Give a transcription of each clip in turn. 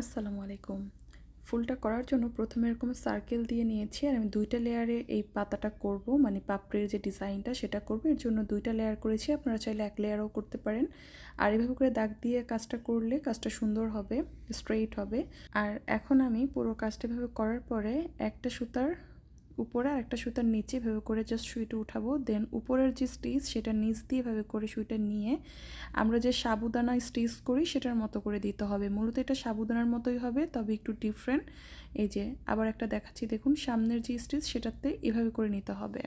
আসসালামু আলাইকুম। ফুলটা করার জন্য প্রথমে এরকম সার্কেল দিয়ে নিয়েছি আর আমি দুইটা লেয়ারে এই পাতাটা করব। মানে পাপড়ির যে ডিজাইনটা সেটা করব। এর জন্য দুইটা লেয়ার করেছি। আপনারা চাইলে এক লেয়ারও করতে পারেন। আর এভাবে করে দাগ দিয়ে কাজটা করলে কাজটা সুন্দর হবে স্ট্রেইট হবে। আর এখন আমি পুরো কাজটা এভাবে করার পরে একটা সুতার উপরে আর একটা সুতার নিচে ভাবে করে জাস্ট সুইটা উঠাবো। দেন উপরের যে স্টিচ সেটা নিচ দিয়ে ভাবে করে সুইটা নিয়ে আমরা যে সাবুদানা স্টিচ করি, সেটার মতো করে দিতে হবে। মূলত এটা সাবুদানার মতোই হবে, তবে একটু ডিফারেন্ট এই যে, আবার একটা দেখাচ্ছি, দেখুন, সামনের যে স্টিচ সেটাতে এভাবে করে নিতে হবে।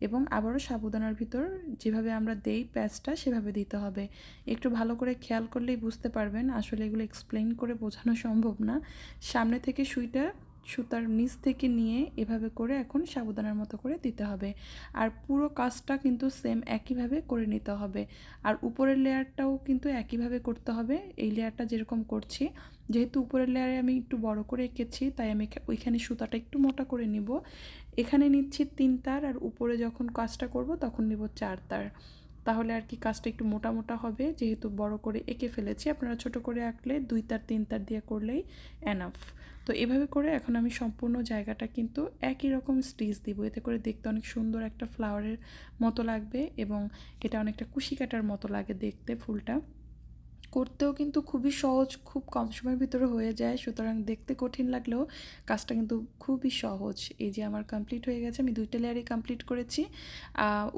এবং আবারও সাবুদানার ভিতর যেভাবে আমরা দেই প্যাচটা সেভাবে দিতে হবে। একটু ভালো করে খেয়াল করলেই বুঝতে পারবেন। আসলে এগুলো এক্সপ্লেন করে বোঝানো সম্ভব না। সামনে থেকে সুইটা সুতার নিচ থেকে নিয়ে এভাবে করে এখন সাবুদানার মতো করে দিতে হবে। আর পুরো কাজটা কিন্তু সেম একইভাবে করে নিতে হবে। আর উপরের লেয়ারটাও কিন্তু একইভাবে করতে হবে। এই লেয়ারটা যেরকম করছি, যেহেতু উপরের লেয়ারে আমি একটু বড় করে এঁকেছি, তাই আমি ওইখানে সুতাটা একটু মোটা করে নিব। এখানে নিচ্ছি তিন তার, আর উপরে যখন কাজটা করব তখন নিব চার তার। তাহলে আর কি কাজটা একটু মোটা মোটা হবে। যেহেতু বড় করে এঁকে ফেলেছি, আপনারা ছোট করে আঁকলে দুই তার তিন তার দিয়ে করলেই অ্যানাফ তো এভাবে করে এখন আমি সম্পূর্ণ জায়গাটা কিন্তু একই রকম স্টিচ দিব। এতে করে দেখতে অনেক সুন্দর একটা ফ্লাওয়ারের মতো লাগবে এবং এটা অনেকটা কুশি কাটার মতো লাগে দেখতে ফুলটা। করতেও কিন্তু খুবই সহজ, খুব কম সময়ের ভিতরে হয়ে যায়। সুতরাং দেখতে কঠিন লাগলেও কাজটা কিন্তু খুবই সহজ। এই যে আমার কমপ্লিট হয়ে গেছে, আমি দুইটা লেয়ারই কমপ্লিট করেছি।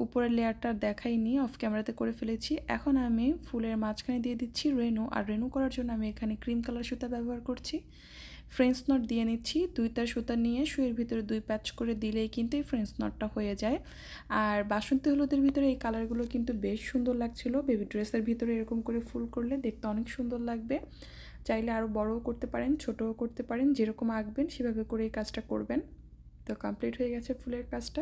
উপরের লেয়ারটা দেখাইনি অফ ক্যামেরাতে করে ফেলেছি। এখন আমি ফুলের মাঝখানে দিয়ে দিচ্ছি রেনু আর রেনু করার জন্য আমি এখানে ক্রিম কালার সুতা ব্যবহার করছি। ফ্রেঞ্চ নট দিয়ে নিচ্ছি। দুইটা সুতা নিয়ে শুয়ের ভিতরে দুই প্যাচ করে দিলেই কিন্তু এই ফ্রেঞ্চ নটটা হয়ে যায়। আর বাসন্তী হলুদের ভিতরে এই কালারগুলো কিন্তু বেশ সুন্দর লাগছিল। বেবি ড্রেসের ভিতরে এরকম করে ফুল করলে দেখতে অনেক সুন্দর লাগবে। চাইলে আরও বড়ও করতে পারেন, ছোটও করতে পারেন, যেরকম আঁকবেন সেভাবে করে এই কাজটা করবেন। তো কমপ্লিট হয়ে গেছে ফুলের কাজটা।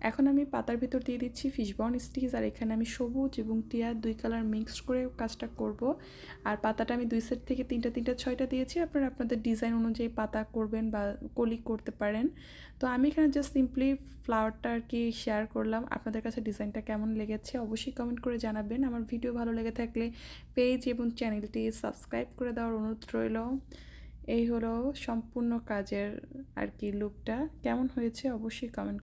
এখন আমি পাতার ভিতর দিয়ে দিচ্ছি ফিশবন স্টিচ আর এখানে আমি সবুজ এবং টিয়ার দুই কালার মিক্সড করে কাজটা করব। আর পাতাটা আমি দুই সেট থেকে তিনটা তিনটা, ছয়টা দিয়েছি। আপনারা আপনাদের ডিজাইন অনুযায়ী পাতা করবেন বা কলি করতে পারেন। তো আমি এখানে জাস্ট সিম্পলি ফ্লাওয়ারটা আর কি শেয়ার করলাম। আপনাদের কাছে ডিজাইনটা কেমন লেগেছে অবশ্যই কমেন্ট করে জানাবেন। আমার ভিডিও ভালো লেগে থাকলে পেজ এবং চ্যানেলটি সাবস্ক্রাইব করে দেওয়ার অনুরোধ রইল। এই হলো সম্পূর্ণ কাজের আর কি লুকটা কেমন হয়েছে অবশ্যই কমেন্ট